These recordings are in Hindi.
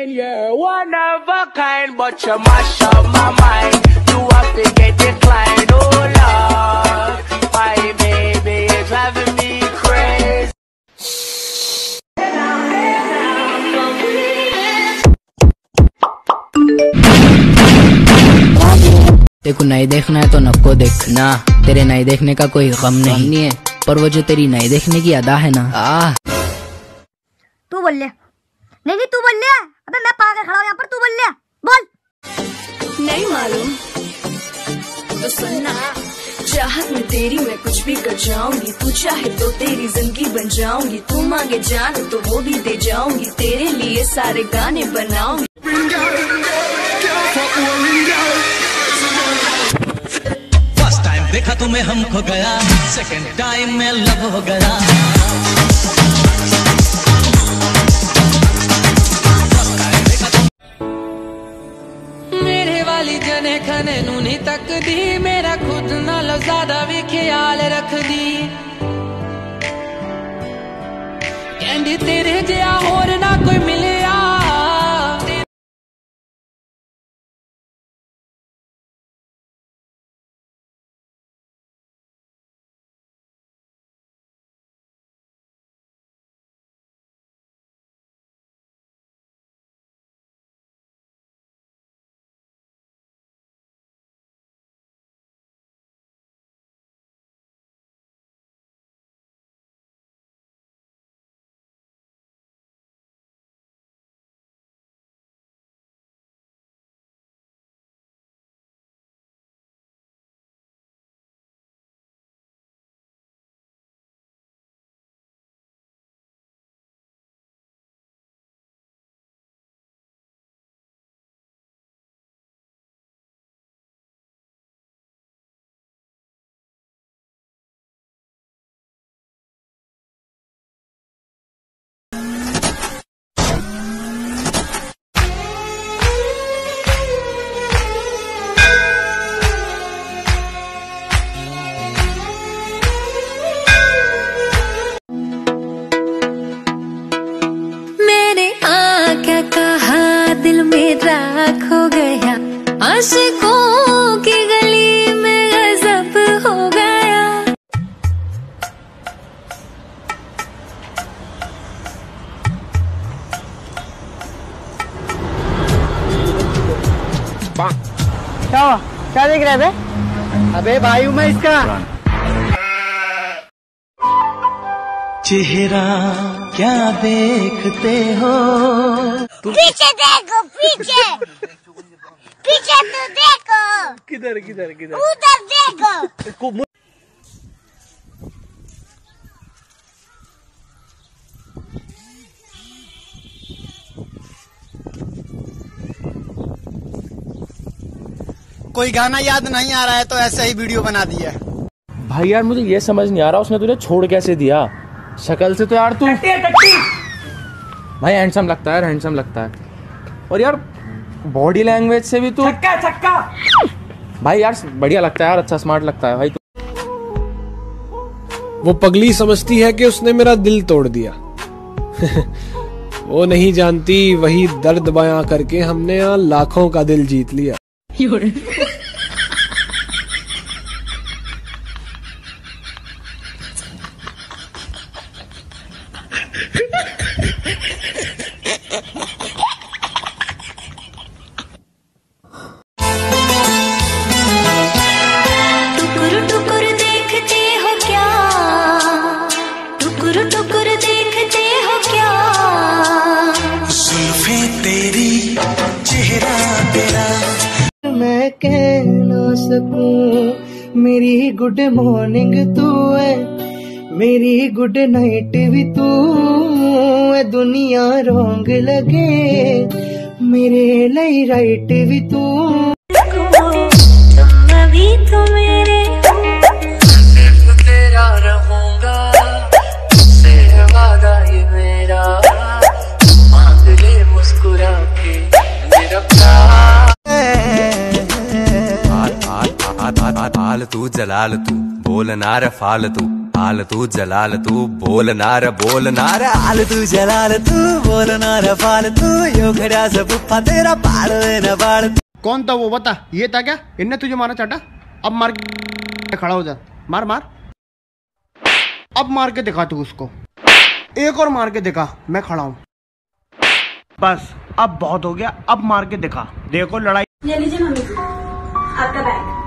fine, you're one of a kind, but you mash up my mind. You have to get declined, oh Lord. My baby is driving me crazy. देखो नहीं देखना है तो नको देख ना तेरे नहीं देखने का कोई गम नहीं, नहीं है पर वो जो तेरी नहीं देखने की अदा है ना आ तू बोल ले नहीं नहीं तू बोल ले अबे मैं पागल खड़ा हूँ यहाँ पर तू बोल ले। बोल। नहीं मालूम। तो सुनना चाहत में तेरी मैं कुछ भी कर जाऊँगी। तू चाहे तो तेरी ज़िंदगी बन जाऊँगी। तू मांगे जान तो वो भी दे जाऊँगी। तेरे लिए सारे गाने बनाऊँगी। फ़र्स्ट टाइम देखा तुम्हें हम खो गया। सेकंड टाइम में लव हो गया। ਵਾਲੀ ਜਨੇ ਖਨੇ ਨੂੰ ਨਹੀਂ ਤੱਕਦੀ, ਮੇਰਾ ਖੁਦ ਨਾਲੋਂ ਜ਼ਿਆਦਾ ਵੀ ਖਿਆਲ ਰੱਖਦੀ। ਕਹਿੰਦੀ, ਤੇਰੇ ਜਿਹਾ ਹੋਰ ਨਾ ਕੋਈ मेरा खो गया। आशिकों की गली में गजब हो गया। क्या क्या देख रहे बे? अबे भाई हूँ मैं इसका। चेहरा क्या देखते हो? पीछे देखो पीछे। पीछे तो देखो। किधर किधर किधर? उधर देखो। कोई गाना याद नहीं आ रहा है तो ऐसे ही वीडियो बना दिया भाई यार मुझे ये समझ नहीं आ रहा उसने तुझे छोड़ कैसे दिया? शक्ल से तो यार तू। भाई हैंडसम लगता है हैंडसम लगता है। और यार बॉडी लैंग्वेज से भी तू छक्का छक्का। भाई यार बढ़िया लगता है यार अच्छा स्मार्ट लगता है। भाई तू वो पगली समझती है कि उसने मेरा दिल तोड़ दिया। वो नहीं जानती वही दर्द बयां करके हमने यहाँ लाखों का दिल जीत लिया। तेरी चेहरा तेरा मैं कह ना सकूँ मेरी गुड मॉर्निंग तू है मेरी गुड नाइट भी तू है। दुनिया रोंग लगे मेरे लिए राइट भी तू अभी तो आल तू जलाल तू बोल नार फाल तू आल तू जलाल तू बोल नार बोल नार आल तू जलाल तू बोल नार फाल तू यो खड़ा से पुप्पा तेरा पाड़ न पाड़ कौन था वो बता। ये था क्या? इनने तुझे मारा चाटा? अब मार के खड़ा हो जा। मार मार। अब मार के दिखा तू उसको। एक और मार के दिखा। मैं खड़ा हूँ। बस अब बहुत हो गया। अब मार के दिखा। देखो लड़ाई ले लीजिए मम्मी आपका बैग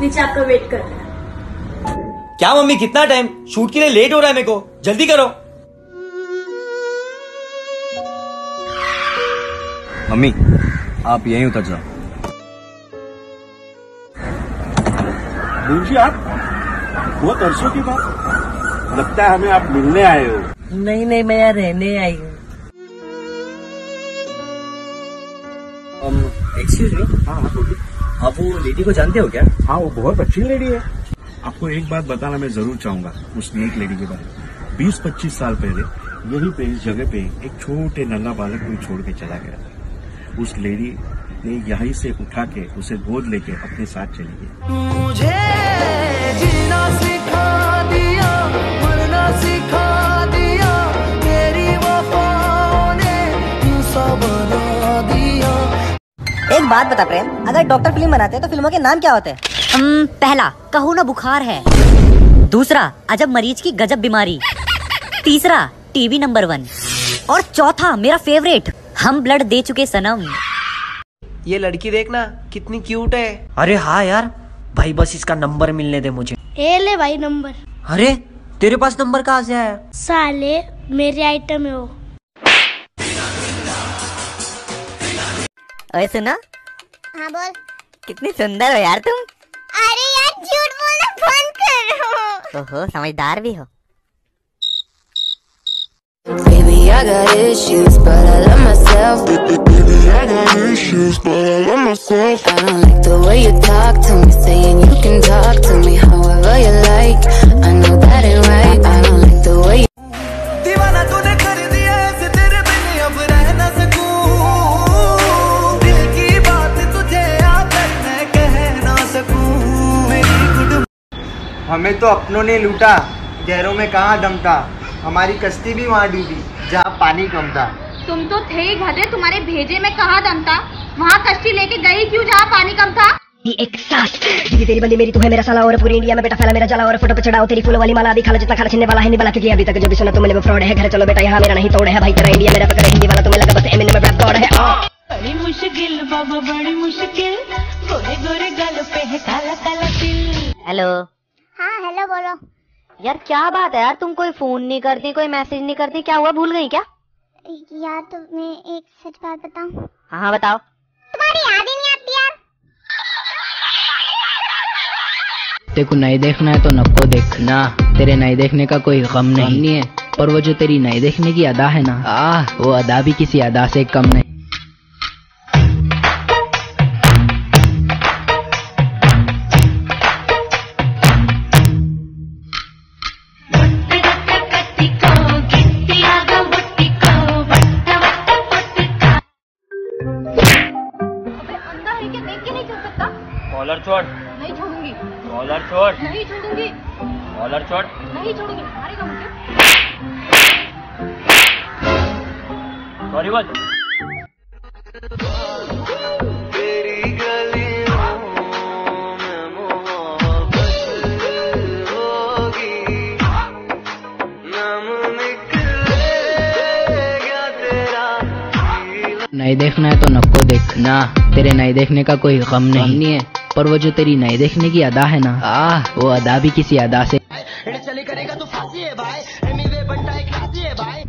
नीचे आपका वेट कर रहा है। क्या मम्मी कितना टाइम शूट के लिए लेट हो रहा है मेरे को। जल्दी करो। मम्मी आप यहीं उतर जाओ। जी आप बहुत अरसों की बात? लगता है हमें आप मिलने आए हो। नहीं नहीं मैं यहाँ रहने आई हूँ। आप वो लेडी को जानते हो क्या? हाँ वो बहुत अच्छी लेडी है। आपको एक बात बताना मैं ज़रूर चाहूँगा उस नेक लेडी के बारे में। बीस पच्चीस साल पहले यहीं पे इस जगह पे एक छोटे नन्हा बालक को छोड़ के चला गया उस लेडी ने यहीं से उठा के उसे गोद लेके अपने साथ चली गई। मुझे जीना सिखा दिया मरना सिखा एक बात बता प्रेम। अगर डॉक्टर फ़िल्म बनाते हैं तो फ़िल्मों के नाम क्या होते हैं? पहला कहू ना बुखार है। दूसरा अजब मरीज़ की गजब बीमारी। तीसरा टीवी नंबर वन। और चौथा मेरा फेवरेट हम ब्लड दे चुके सनम। ये लड़की देखना कितनी क्यूट है। अरे हाँ यार भाई बस इसका नंबर मिलने दे मुझे। ए ले भाई नंबर। अरे तेरे पास नंबर कहाँ से आया? साले मेरे आइटम है। वो अरे सुना हाँ बोल कितनी सुंदर हो यार तुम अरे यार झूठ बोलना बंद करो ओहो समझदार भी हो Baby, I got issues, but I love myself. Baby, I got issues, but I love myself. I don't like the way you talk to me, saying you can talk to me however you like. I know that ain't right. हमें तो अपनों ने लूटा गहरों में कहाँ दम था हमारी कश्ती भी वहाँ डूबी जहाँ पानी कम था। तुम तो थे ही गधे तुम्हारे भेजे में कहा दम था वहाँ कश्ती लेके गई क्यों जहाँ पानी कम था? एक साथ दीदी तेरी बंदी मेरी तू है मेरा साला और पूरी इंडिया में बेटा फैला मेरा जला और फ़ोटो पे चढ़ाओ। तेरी फूल वाली माला दिखा लो जितना खाना छीनने वाला है नहीं वाला। क्योंकि अभी तक जो भी सुना तुमने वो फ्रॉड है। घर चलो बेटा यहाँ मेरा नहीं तोड़ है। भाई तेरा इंडिया मेरा पकड़ हिंदी वाला तुम्हें लगा बस में ब्लैक गॉड है। बड़ी मुश्किल बाबा बड़ी मुश्किल। गोरे गोरे गल पे है काला काला हेलो। हाँ हेलो बोलो। यार क्या बात है यार? तुम कोई फ़ोन नहीं करती कोई मैसेज नहीं करती क्या हुआ? भूल गई क्या? यार तो मैं एक सच बात बताऊँ? हाँ हाँ बताओ। तुम्हारी याद ही नहीं आती यार। तेरे को नहीं देखना है तो नको देखना। तेरे नहीं देखने का कोई गम नहीं, नहीं। है पर वो जो तेरी नहीं देखने की अदा है ना आ वो अदा भी किसी अदा से कम नहीं। कॉलर छोड़। नहीं छोड़ूँगी। कॉलर छोड़। नहीं छोड़ूँगी। कॉलर छोड़। नहीं छोड़ूँगी। मारेगा मुझे सॉरी बोल। नहीं देखना है तो नको देख ना तेरे नहीं देखने का कोई गम नहीं, नहीं है। पर वो जो तेरी नए देखने की अदा है ना आ वो अदा भी किसी अदा से। चली करेगा तो फांसी है भाई। है है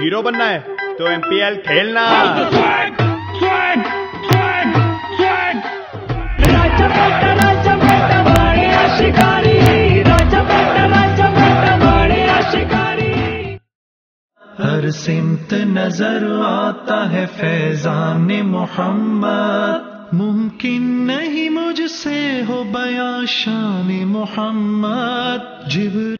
हीरो बनना है तो एमपीएल खेलना। हर सिमत नज़र आता है फैजान मोहम्मद। मुमकिन नहीं मुझसे हो बया शान मोहम्मद। जिब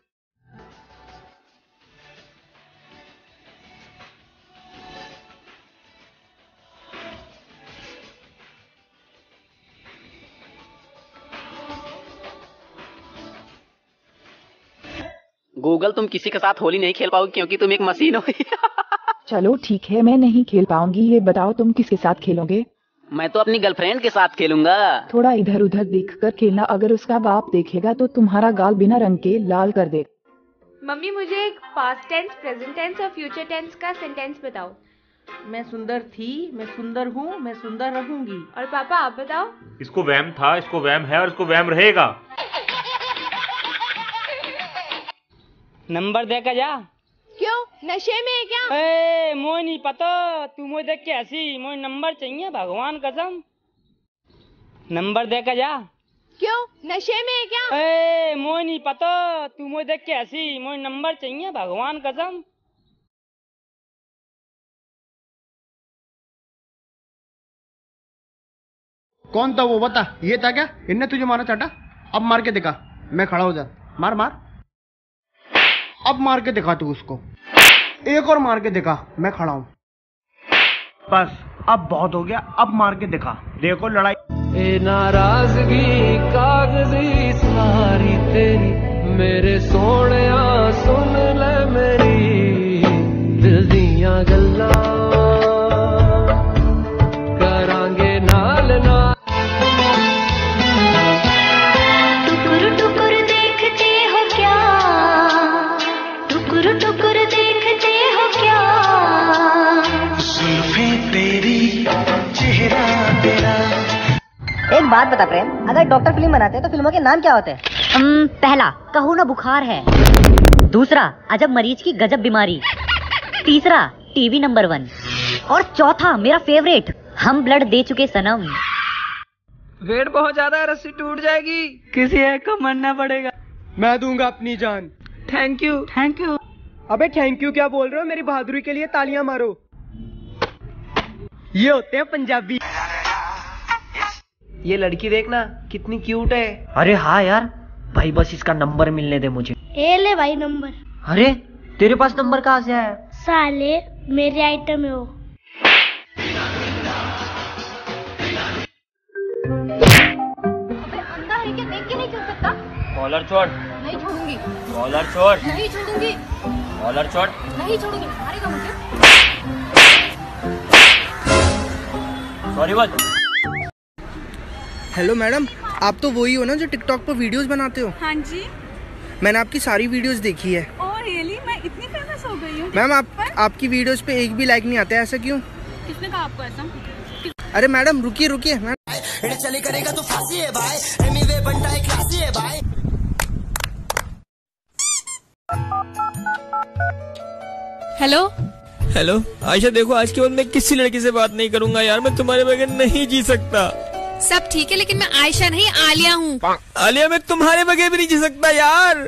गूगल तुम किसी के साथ होली नहीं खेल पाओगे क्योंकि तुम एक मशीन हो। चलो ठीक है मैं नहीं खेल पाऊँगी ये बताओ तुम किसके साथ खेलोगे? मैं तो अपनी गर्लफ्रेंड के साथ खेलूँगा। थोड़ा इधर उधर देख कर खेलना अगर उसका बाप देखेगा तो तुम्हारा गाल बिना रंग के लाल कर दे। मम्मी मुझे एक पास्ट टेंस प्रेजेंट टेंस और फ्यूचर टेंस का सेंटेंस बताओ। मैं सुंदर थी मैं सुंदर हूँ मैं सुंदर रहूँगी। और पापा आप बताओ। इसको वैम था इसको वैम है और इसको वैम रहेगा। नंबर दे जा। क्यों? नशे में है क्या? ए मोय नहीं पता। तू मोय देख के हँसी मोय नंबर चाहिए भगवान कसम। नंबर दे जा। क्यों? नशे में है क्या? ए मोय नहीं पता। तू मोय देख के हँसी मोय नंबर चाहिए भगवान कसम। कौन था वो? बता। ये था क्या? इनने तुझे मारा चाटा? अब मार के दिखा। मैं खड़ा हो जा। मार मार। अब मार के दिखा तू उसको। एक और मार के दिखा, मैं खड़ा हूँ। बस, अब बहुत हो गया, अब मार के दिखा। देखो लड़ाई। ए नाराज़गी, कागज़ी सारी तेरी, मेरे सोने सुन ले मेरी। दिल दिया गल्ला एक बात बता प्रेम। अगर डॉक्टर फ़िल्म बनाते हैं तो फ़िल्मों के नाम क्या होते हैं? पहला कहो ना बुखार है। दूसरा अजब मरीज़ की गजब बीमारी। तीसरा टीवी नंबर वन और चौथा मेरा फेवरेट हम ब्लड दे चुके सनम। वेट बहुत ज़्यादा है रस्सी टूट जाएगी। किसी एक को मरना पड़ेगा। मैं दूँगा अपनी जान। थैंक यू थैंक यू अबे थैंक यू क्या बोल रहे हो? मेरी बहादुरी के लिए तालियाँ मारो। ये होते हैं पंजाबी। ये लड़की देखना कितनी क्यूट है। अरे हाँ यार भाई बस इसका नंबर मिलने दे मुझे। ए ले भाई नंबर अरे तेरे पास नंबर कहाँ से आया? साले मेरे आइटम है वो। अंधा है क्या? देख के नहीं चल सकता? कॉलर छोड़। नहीं छोड़ूँगी। कॉलर छोड़। नहीं छोड़ूँगी। कॉलर छोड़। नहीं छोड़ूँगी। मारेगा मुझे। सॉरी बोल। हेलो मैडम आप तो वही हो ना जो टिकटॉक पर वीडियोस बनाते हो? हाँ जी। मैंने आपकी सारी वीडियोस देखी है। मैं इतनी फ़ेमस हो गई हूँ। मैम आप आपकी वीडियोस पे एक भी लाइक नहीं आता है ऐसा क्यों? किसने कहा आपको ऐसा? अरे मैडम रुकिए रुकिए। मैम करेगा तो फांसी है भाई। बनता है क्लासी है भाई। हेलो हेलो आयशा देखो आज के बाद मैं किसी लड़की से बात नहीं करूँगा यार। मैं तुम्हारे बगैर नहीं जी सकता। सब ठीक है लेकिन मैं आयशा नहीं आलिया हूँ। आलिया मैं तुम्हारे बगैर भी नहीं जी सकता यार।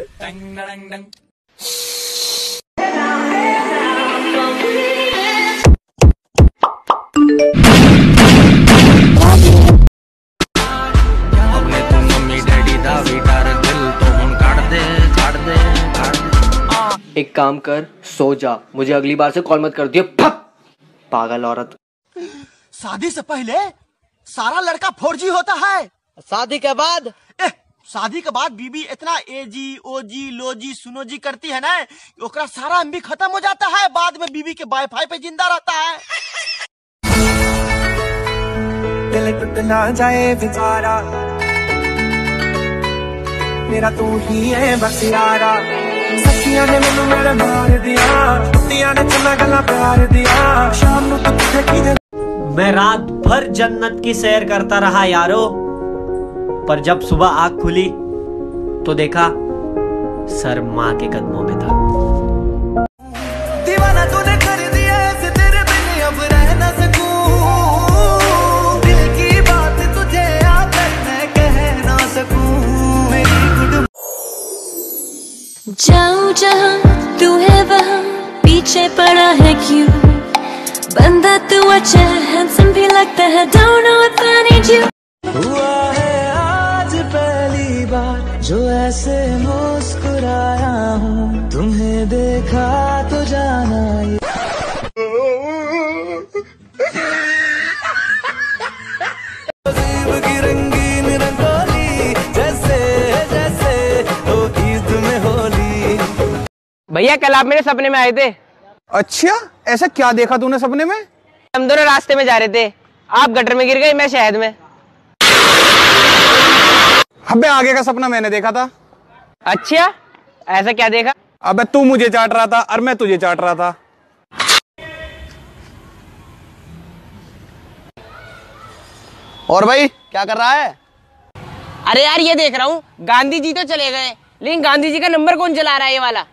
एक काम कर सो जा। मुझे अगली बार से कॉल मत कर दियो। पागल औरत। शादी से पहले सारा लड़का फौजी होता है शादी के बाद ए, शादी के बाद बीबी इतना एजी ओजी लोजी सुनोजी करती है ना ओकरा सारा एमबी खत्म हो जाता है बाद में बीबी के वाईफाई पे जिंदा रहता है दिल टूट ना जाए बेचारा मेरा तू ही है बस यारा सखियां ने मैनू मेरे मार दिया कुत्तियां ने चला गला प्यार दिया शाम ਨੂੰ ਤੂੰ ਕਿੱਥੇ ਕੀ मैं रात भर जन्नत की सैर करता रहा यारो। पर जब सुबह आग खुली तो देखा सर माँ के कदमों में था। दीवाना तूने कर दिया ऐसे तेरे बिन अब रह ना सकूँ। दिल की बात तुझे आकर मैं कह ना सकूँ। मेरी गुड जाऊँ जहाँ तू है वहाँ पीछे पड़ा है क्यों? बंदा तू अच्छा है हैंडसम भी लगता है don't know if I need you. हुआ है आज पहली बार जो ऐसे मुस्कुराया हूँ। तुम्हें देखा तो जाना ये। की रंगीन रंगोली जैसे जैसे होली। भैया कल आप मेरे सपने में आए थे। अच्छा? ऐसा क्या देखा तूने सपने में? हम दोनों रास्ते में जा रहे थे। आप गटर में गिर गए मैं शहद में। अबे आगे का सपना मैंने देखा था। अच्छा ऐसा क्या देखा? अबे तू मुझे चाट रहा था और मैं तुझे चाट रहा था। और भाई क्या कर रहा है? अरे यार ये देख रहा हूँ गांधी जी तो चले गए लेकिन गांधी जी का नंबर कौन चला रहा है ये वाला?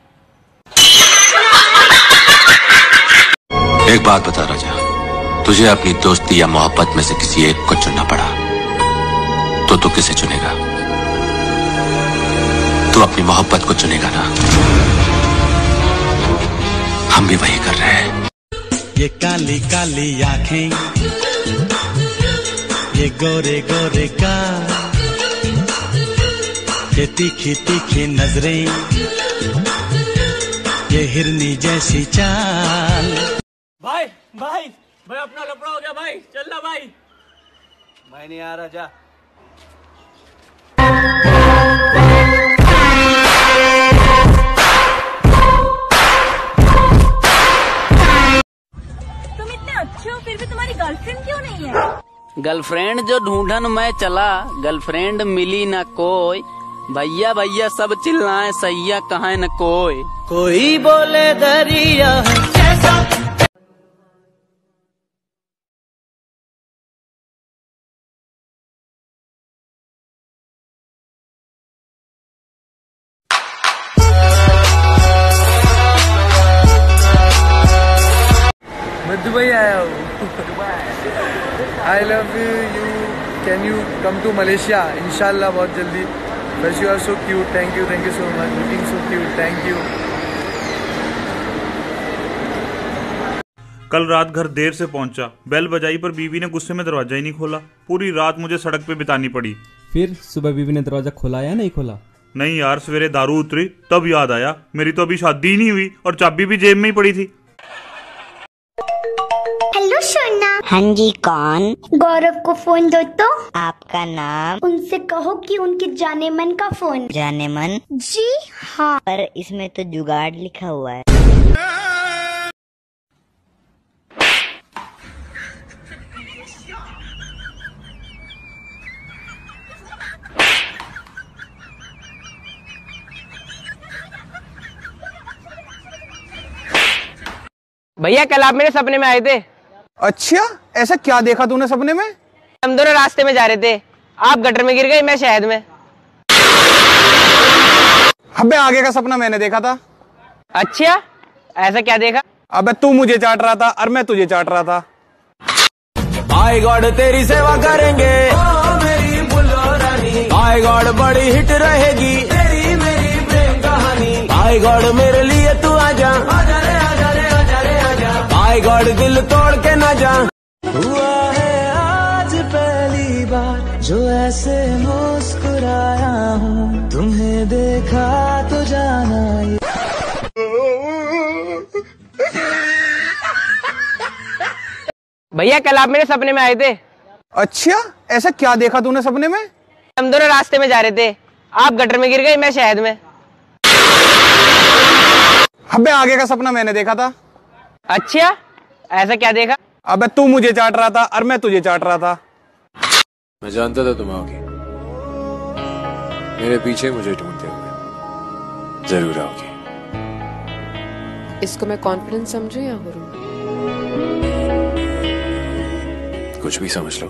एक बात बता, राजा। तुझे अपनी दोस्ती या मोहब्बत में से किसी एक को चुनना पड़ा। तो तू किसे चुनेगा? तू अपनी मोहब्बत को चुनेगा ना? हम भी वही कर रहे हैं। ये काली काली आँखें, ये गोरे गोरे का ये तीखी तीखी नज़रें, ये हिरनी जैसी चाल। भाई भाई अपना लफड़ा हो गया भाई। चलना भाई। मैं नहीं आ रहा जा। तुम इतने अच्छे हो फिर भी तुम्हारी गर्लफ्रेंड क्यों नहीं है? गर्लफ्रेंड जो ढूंढन मैं चला गर्लफ्रेंड मिली न कोई। भैया भैया सब चिल्लाए सैया कहा न कोई? कोई बोले दरिया मलेशिया इंशाल्लाह बहुत जल्दी। बस you are so cute thank you thank you so much looking so cute thank you कल रात घर देर से पहुँचा। बेल बजाई पर बीवी ने गुस्से में दरवाज़ा ही नहीं खोला। पूरी रात मुझे सड़क पे बितानी पड़ी। फिर सुबह बीवी ने दरवाज़ा खोला या नहीं खोला? नहीं यार सवेरे दारू उतरी तब याद आया। मेरी तो अभी शादी ही नहीं हुई और चाबी भी जेब में ही पड़ी थी। हाँ जी कौन? गौरव को फ़ोन दो तो। आपका नाम? उनसे कहो कि उनके जाने मन का फ़ोन। जाने मन जी हाँ। पर इसमें तो जुगाड़ लिखा हुआ है। भैया कल आप मेरे सपने में आए थे। अच्छा? ऐसा क्या देखा तूने सपने में? हम दोनों रास्ते में जा रहे थे। आप गटर में गिर गए मैं शहद में। अबे आगे का सपना मैंने देखा था। अच्छा? ऐसा क्या देखा? अबे तू मुझे चाट रहा था और मैं तुझे चाट रहा था। आई गॉड तेरी सेवा करेंगे। मेरी आई गॉड बड़ी हिट रहेगी। तेरी मेरी प्रेम कहानी आई गॉड मेरे लिए गॉड दिल तोड़ के ना जा। हुआ है आज पहली बार जो ऐसे मुस्कुराया हूँ। तुम्हें देखा तो जाना ये। भैया कल आप मेरे सपने में आए थे। अच्छा ऐसा क्या देखा तूने सपने में? हम दोनों रास्ते में जा रहे थे। आप गटर में गिर गए मैं शहद में। अबे आगे का सपना मैंने देखा था। अच्छा? ऐसा क्या देखा? अबे तू मुझे चाट रहा था और मैं तुझे चाट रहा था। मैं जानता था तुम आओगे। मेरे पीछे मुझे ढूंढते हुए ज़रूर आओगे। इसको मैं कॉन्फिडेंस समझू या गुरु? कुछ भी समझ लो।